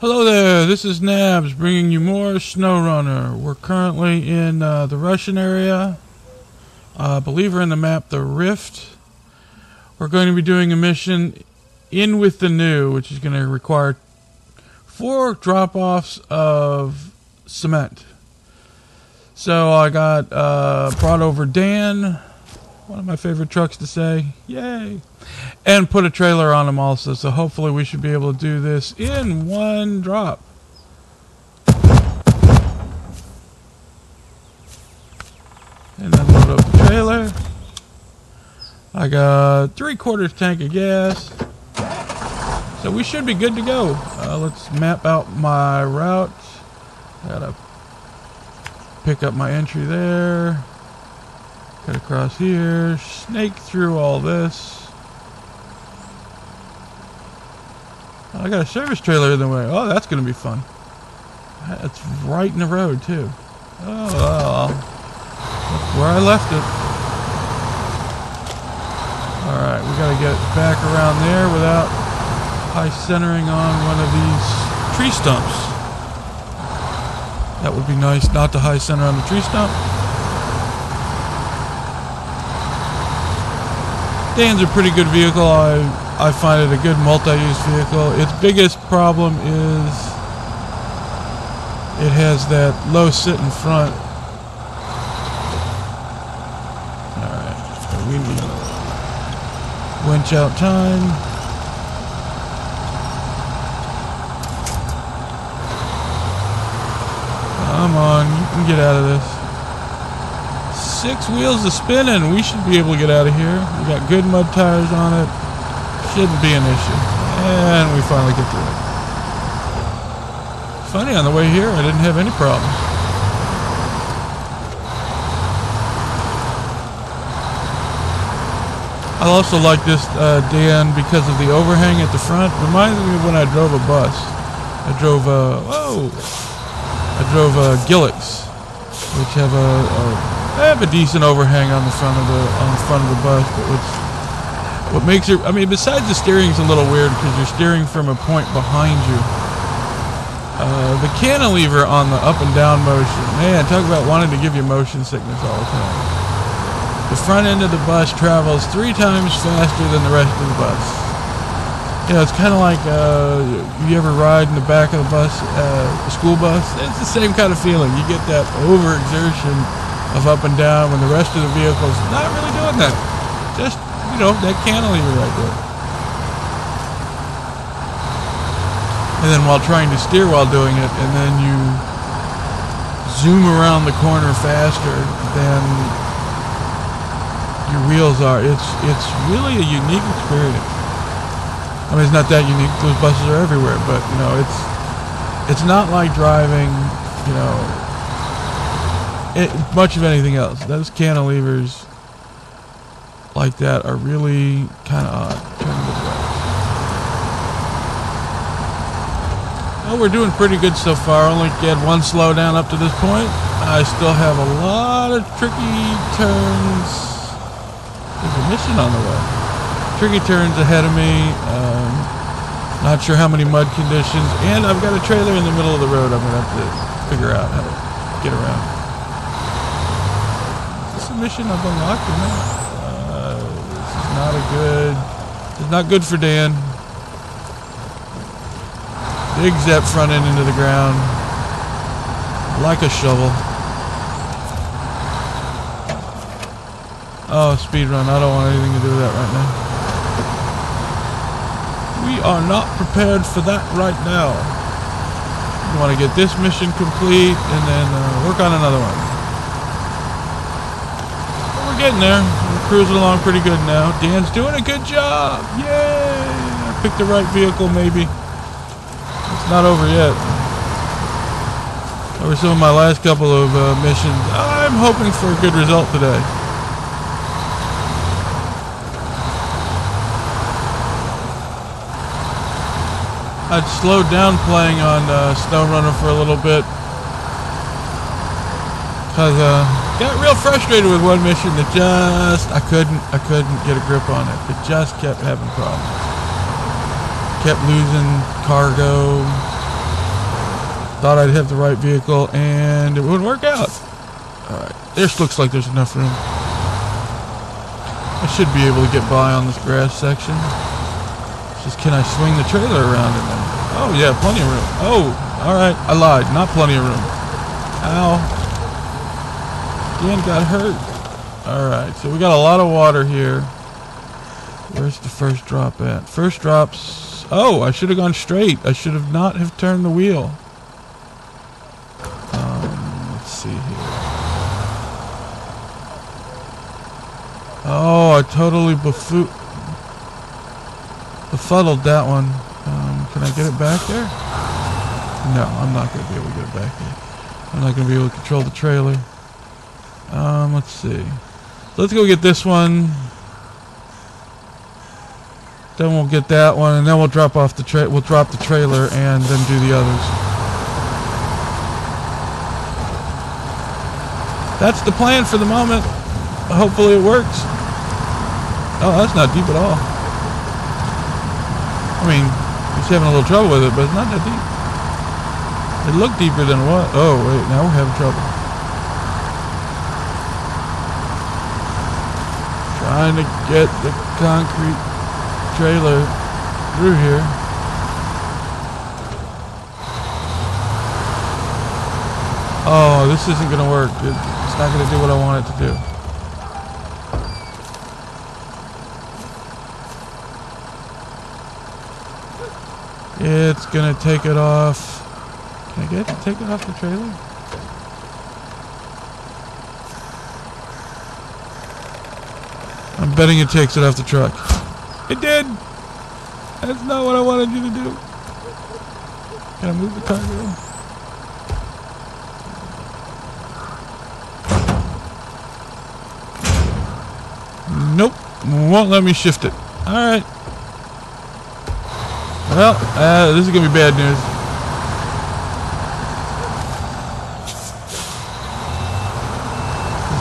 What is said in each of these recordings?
Hello there, this is Nabs bringing you more SnowRunner. We're currently in uh, the Russian area. Uh, I believe we're in the map The Rift. We're going to be doing a mission in with the new, which is going to require four drop-offs of cement. So I got uh, brought over Dan, one of my favorite trucks to say, yay, and put a trailer on them also. So hopefully we should be able to do this in one drop. And then load up the trailer. I got three quarters tank of gas. So we should be good to go. Uh, let's map out my route. Gotta pick up my entry there. Cut across here. Snake through all this. Oh, I got a service trailer in the way. Oh, that's going to be fun. That's right in the road, too. Oh, well. That's where I left it. Alright, we got to get back around there without high centering on one of these tree stumps. That would be nice not to high center on the tree stump. Dan's a pretty good vehicle. I I find it a good multi-use vehicle. Its biggest problem is it has that low sit in front. Alright, we need winch out time. Come on, you can get out of this. Six wheels are spinning. We should be able to get out of here. We got good mud tires on it. Shouldn't be an issue. And we finally get through it. Funny, on the way here, I didn't have any problems. I also like this uh, Dan because of the overhang at the front. Reminds me of when I drove a bus. I drove a whoa. I drove a Gilligs, which have a, a have a decent overhang on the front of the on the front of the bus. But what's what makes it? I mean, besides the steering's a little weird because you're steering from a point behind you. Uh, the cantilever on the up and down motion, man, talk about wanting to give you motion sickness all the time. The front end of the bus travels three times faster than the rest of the bus. You know, it's kind of like uh, you ever ride in the back of the bus, uh, a school bus. It's the same kind of feeling. You get that overexertion of up and down when the rest of the vehicle's not really doing that. Just you know that cantilever right there. And then while trying to steer while doing it, and then you zoom around the corner faster than your wheels are. It's it's really a unique experience. I mean, it's not that unique. Those buses are everywhere, but you know, it's it's not like driving, you know, it, much of anything else. Those cantilevers like that are really kind of odd. Well, we're doing pretty good so far. Only get one slowdown up to this point. I still have a lot of tricky turns. There's a mission on the way. Tricky turns ahead of me. Um, not sure how many mud conditions. And I've got a trailer in the middle of the road I'm going to have to figure out how to get around. Mission unlocked or not? Uh, this is not a good... It's not good for Dan. Big zap front end into the ground. Like a shovel. Oh, speed run. I don't want anything to do with that right now. We are not prepared for that right now. We want to get this mission complete and then uh, work on another one. Getting there. We're cruising along pretty good now. Dan's doing a good job. Yay! I picked the right vehicle maybe. It's not over yet. Over some of my last couple of uh, missions, I'm hoping for a good result today. I'd slowed down playing on uh, SnowRunner for a little bit because uh, got real frustrated with one mission that just I couldn't I couldn't get a grip on it. It just kept having problems. Kept losing cargo. Thought I'd have the right vehicle and it wouldn't work out. Alright, this looks like there's enough room. I should be able to get by on this grass section. Just can I swing the trailer around in there? Oh yeah, plenty of room. Oh, alright, I lied. Not plenty of room. Ow. Dan got hurt. Alright, so we got a lot of water here. Where's the first drop at? First drops... Oh, I should have gone straight. I should have not have turned the wheel. Um, let's see here. Oh, I totally befo befuddled that one. Um, can I get it back there? No, I'm not going to be able to get it back there. I'm not going to be able to control the trailer. Um, let's see. Let's go get this one. Then we'll get that one, and then we'll drop off the tra we'll drop the trailer and then do the others. That's the plan for the moment. Hopefully it works. Oh, that's not deep at all. I mean, he's having a little trouble with it, but it's not that deep. It looked deeper than what? Oh, wait, now we're having trouble. Trying to get the concrete trailer through here. Oh, this isn't going to work. It's not going to do what I want it to do. It's going to take it off. Can I get it to take it off the trailer? I'm betting it takes it off the truck. It did! That's not what I wanted you to do. Can I move the cargo? Nope. Won't let me shift it. Alright. Well, uh, this is going to be bad news.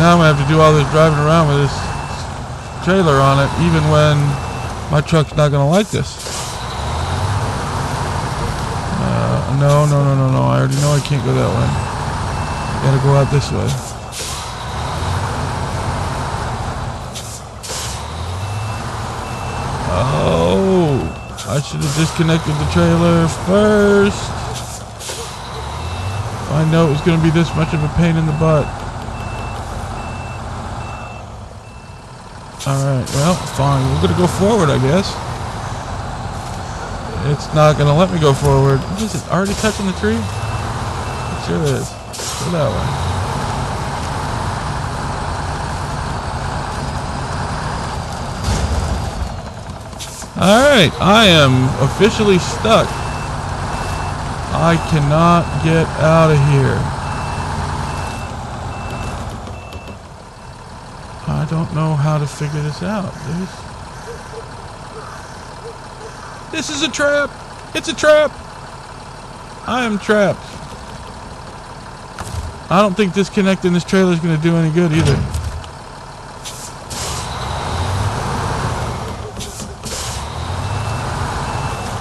Now I'm going to have to do all this driving around with this trailer on it, even when my truck's not going to like this. Uh, no, no, no, no, no. I already know I can't go that way. Gotta go out this way. Oh, I should have disconnected the trailer first. I know it was going to be this much of a pain in the butt. Alright, well, fine. We're going to go forward, I guess. It's not going to let me go forward. Is it already touching the tree? It sure is. Go that way. Alright, I am officially stuck. I cannot get out of here. I don't know how to figure this out. This, is a trap. It's a trap. I am trapped. I don't think disconnecting this trailer is going to do any good either.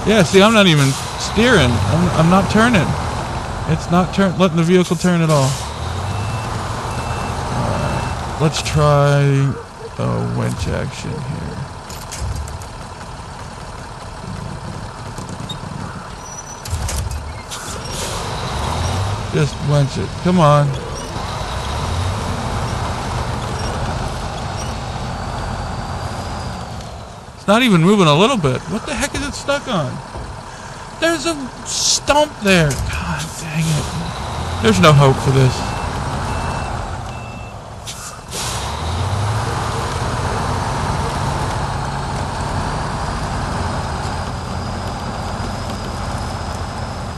Yeah, see, I'm not even steering. I'm, I'm not turning. It's not turn letting the vehicle turn at all. Let's try a winch action here. Just winch it. Come on. It's not even moving a little bit. What the heck is it stuck on? There's a stump there. God dang it. There's no hope for this.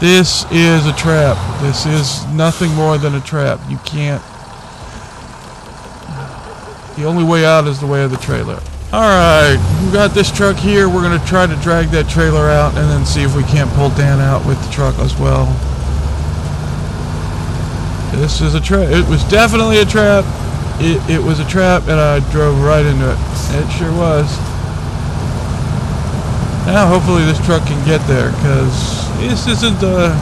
This is a trap. This is nothing more than a trap. You can't... The only way out is the way of the trailer. Alright, we got this truck here. We're going to try to drag that trailer out and then see if we can't pull Dan out with the truck as well. This is a trap. It was definitely a trap. It, it was a trap and I drove right into it. It sure was. Now hopefully this truck can get there because this isn't a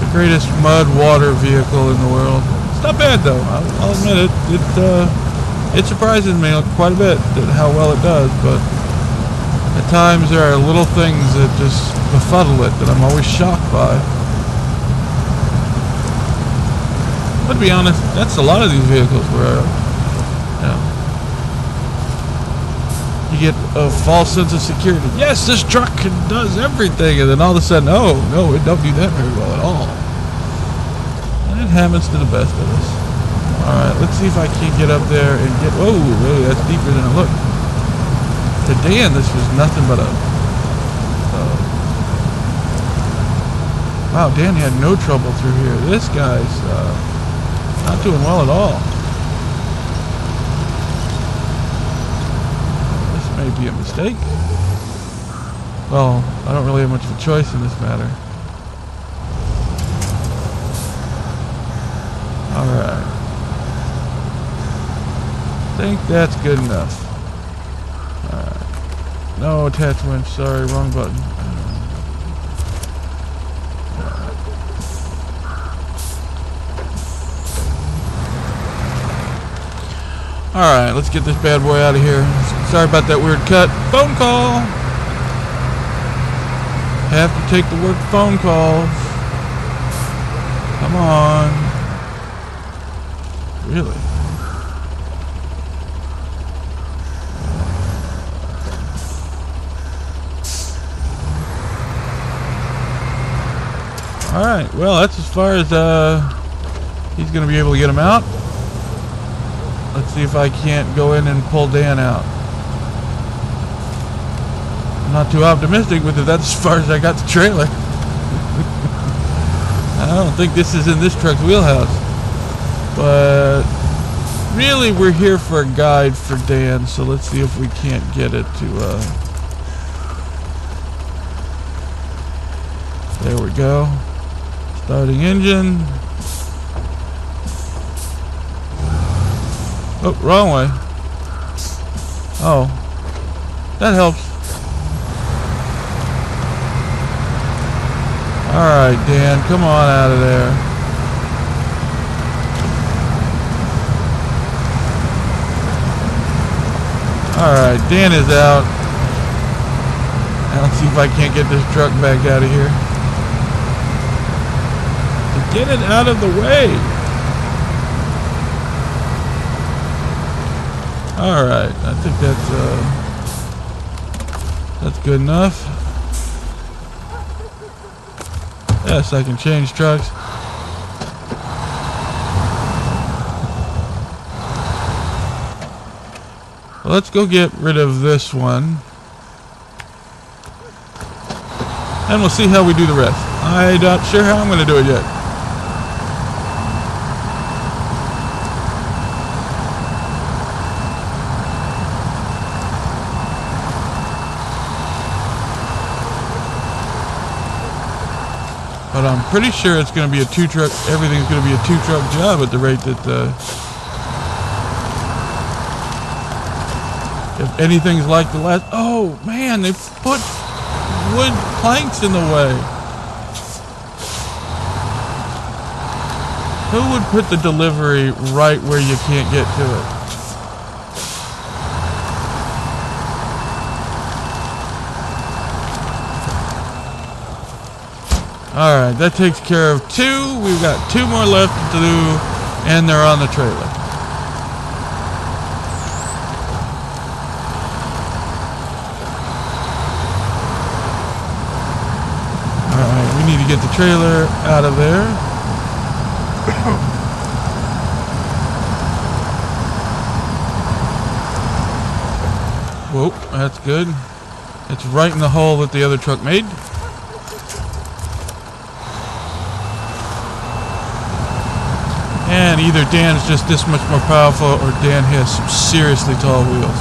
the greatest mud water vehicle in the world. It's not bad though. I'll, I'll admit it. It uh, it surprises me quite a bit that how well it does, but at times there are little things that just befuddle it that I'm always shocked by. But to be honest, that's a lot of these vehicles where, you know, you get a false sense of security. Yes, this truck can, does everything, and then all of a sudden, oh no, it don't do that very well at all. And it happens to the best of us. All right, let's see if I can get up there and get. Whoa, that's deeper than it looked. To Dan, this was nothing but a. Uh, wow, Dan had no trouble through here. This guy's uh, not doing well at all. This may be a mistake. Well, I don't really have much of a choice in this matter. Alright. I think that's good enough. Alright. No attachment, sorry, wrong button. Alright, let's get this bad boy out of here. Sorry about that weird cut. Phone call! Have to take the work phone calls. Come on. Really? Alright, well that's as far as uh, he's going to be able to get him out. Let's see if I can't go in and pull Dan out. Not too optimistic with it. That's as far as I got the trailer. I don't think this is in this truck's wheelhouse. But really we're here for a guide for Dan, so let's see if we can't get it to... Uh, there we go. Starting engine. Oh, wrong way. Oh. That helps. Alright, Dan, come on out of there. Alright, Dan is out. Let's see if I can't get this truck back out of here. Get it out of the way. All right, I think that's uh, that's good enough. Yes, I can change trucks. Let's go get rid of this one. And we'll see how we do the rest. I'm not sure how I'm going to do it yet. But I'm pretty sure it's going to be a two truck, everything's going to be a two truck job at the rate that, uh, if anything's like the last, oh man, they put wood planks in the way. Who would put the delivery right where you can't get to it? Alright, that takes care of two. We've got two more left to do, and they're on the trailer. Alright, we need to get the trailer out of there. Whoa, that's good. It's right in the hole that the other truck made. Either Dan's just this much more powerful or Dan has some seriously tall wheels.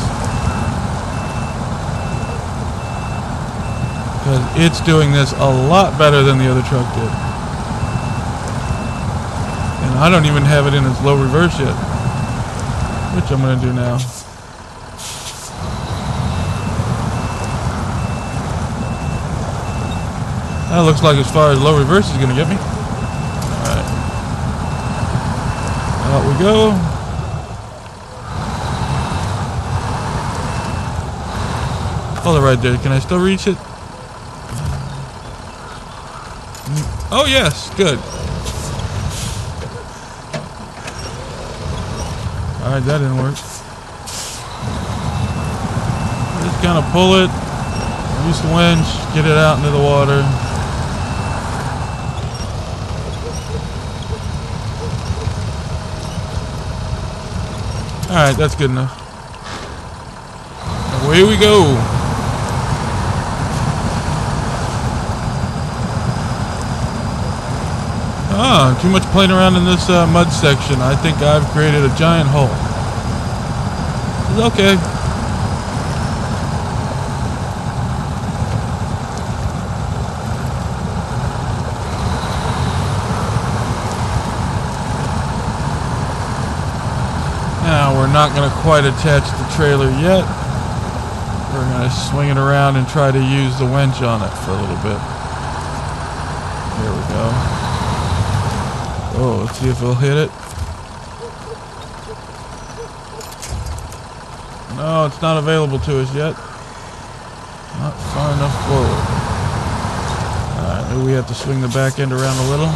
Because it's doing this a lot better than the other truck did. And I don't even have it in its low reverse yet. Which I'm going to do now. That looks like as far as low reverse is going to get me. we go. Hold it right there. Can I still reach it? Mm. Oh, yes. Good. Alright, that didn't work. Just kind of pull it. Use the winch. Get it out into the water. Alright, that's good enough. Away we go. Ah, too much playing around in this uh, mud section. I think I've created a giant hole. It's okay. Now, we're going to quite attach the trailer yet. We're going to swing it around and try to use the winch on it for a little bit. There we go. Oh, let's see if it'll hit it. No, it's not available to us yet. Not far enough forward. Alright, we have to swing the back end around a little.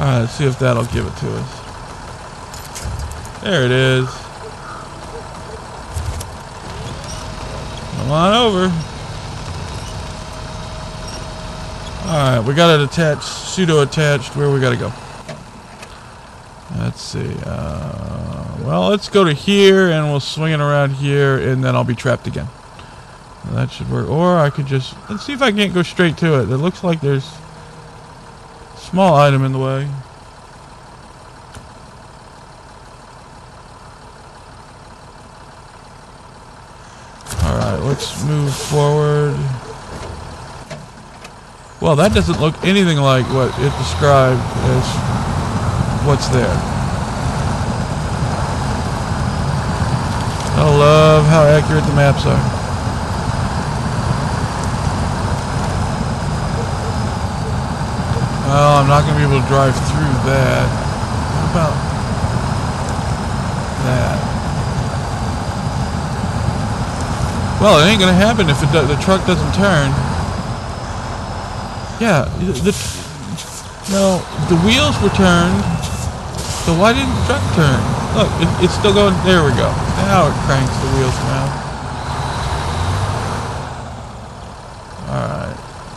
Alright, let's see if that'll give it to us. There it is. Come on over. Alright, we got it attached, pseudo attached. Where we gotta go? Let's see. Uh, well, let's go to here and we'll swing it around here and then I'll be trapped again. That should work. Or I could just, let's see if I can't go straight to it. It looks like there's small item in the way. Let's move forward. Well, that doesn't look anything like what it described as what's there. I love how accurate the maps are. Well, I'm not going to be able to drive through that. What about that? Well, it ain't to happen if do, the truck doesn't turn. Yeah, the, no, the wheels were turned, so why didn't the truck turn? Look, it, it's still going, there we go. Now it cranks the wheels now.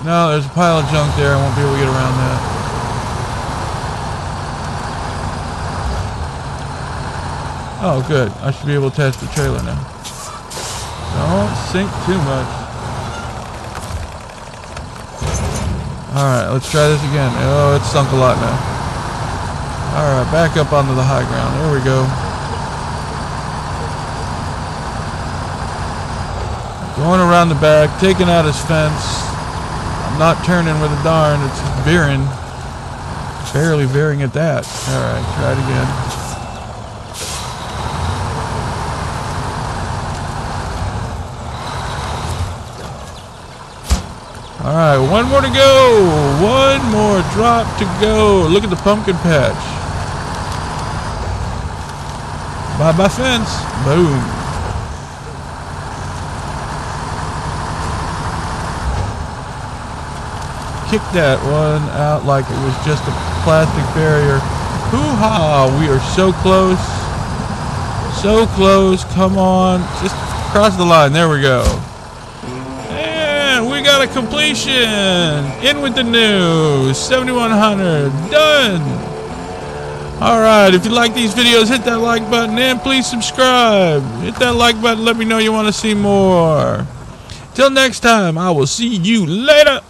No, there's a pile of junk there, I won't be able to get around that. Oh, good. I should be able to test the trailer now. Don't sink too much. Alright, let's try this again. Oh, it's sunk a lot now. Alright, back up onto the high ground. There we go. Going around the back, taking out his fence. I'm not turning with a darn, it's veering. Barely veering at that. Alright, try it again. Alright, one more to go. One more drop to go. Look at the pumpkin patch. Bye bye fence. Boom. Kick that one out like it was just a plastic barrier. Hoo-ha! We are so close. So close. Come on. Just cross the line. There we go completion. In with the news. 7100. Done. All right. If you like these videos, hit that like button and please subscribe. Hit that like button. Let me know you want to see more. Till next time, I will see you later.